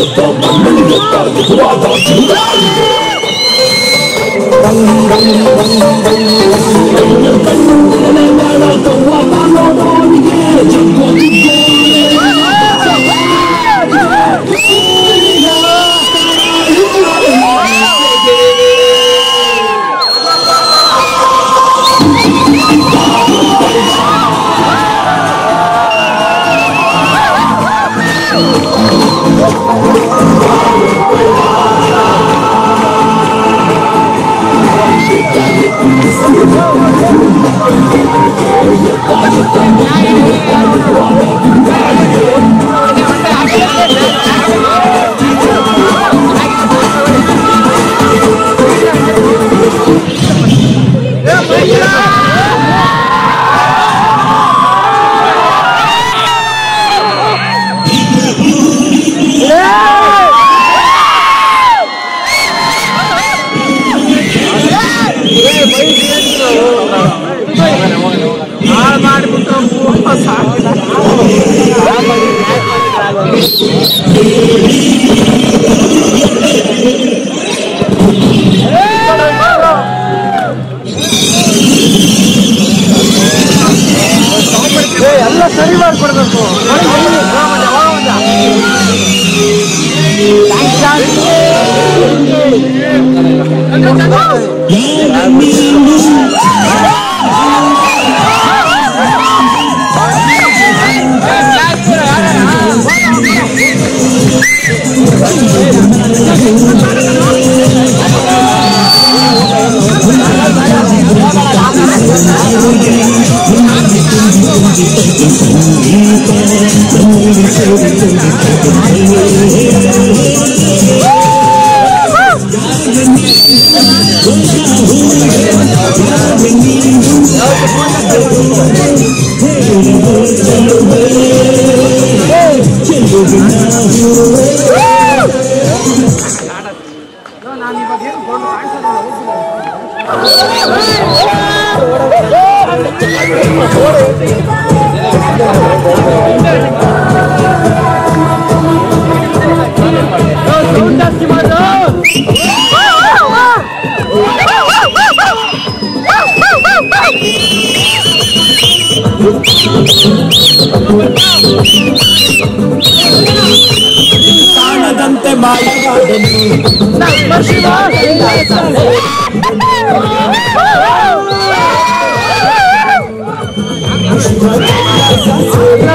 யுத்தம் மண்மணி யுத்தம் இதுவாதான் Thank you. 하면아이스나 ನಾನು ಇವಾಗ ಏನು ಗೋಲ್ಡ್ ಕಾಣಿಸೋದಿಲ್ಲ ಕಾಣದಂತೆ ಮಾಯವಾದನು ನಮ್ಮ ಶಿವ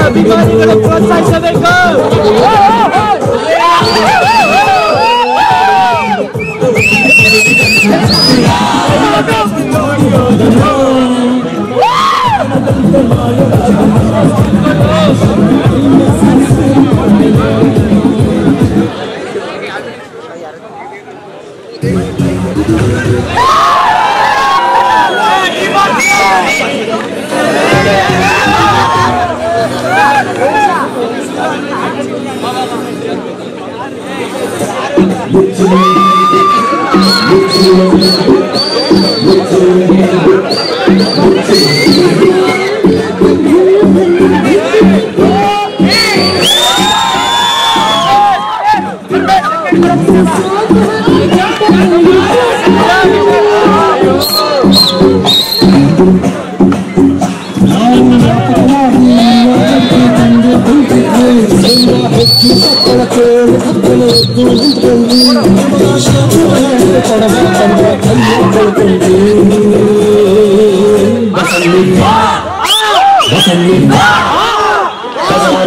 ಅಭಿಮಾನಿಗಳು ಪ್ರೋತ್ಸಾಹಿಸಬೇಕು I'm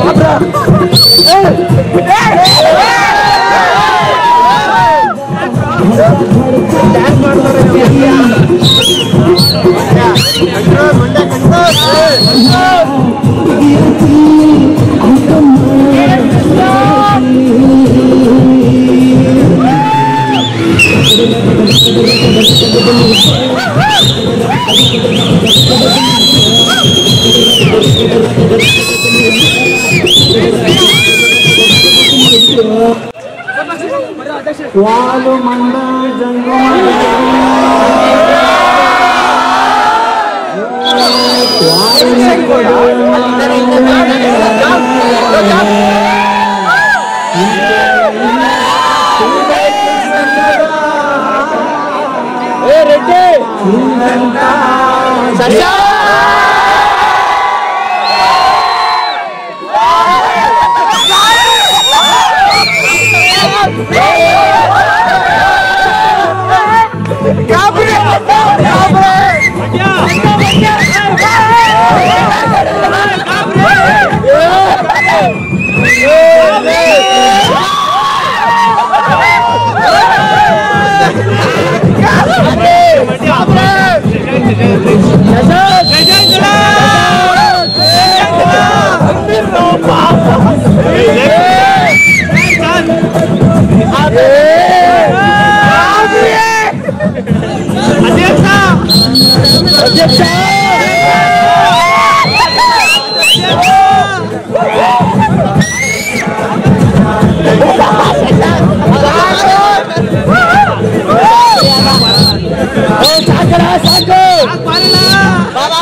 Abra! Ei! Ei! వాళ్ళు మండ జంగ 자, 시작!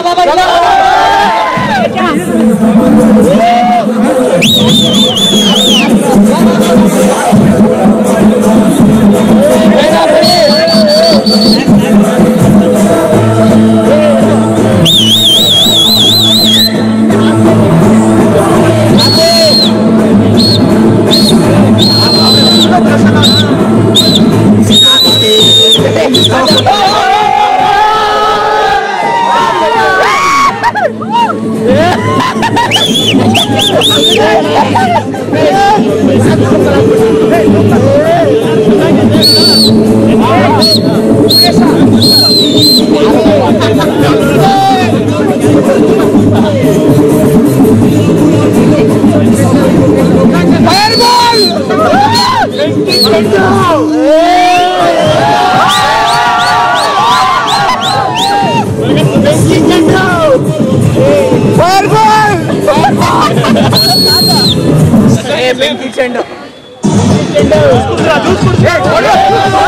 Baba Baba 都我去！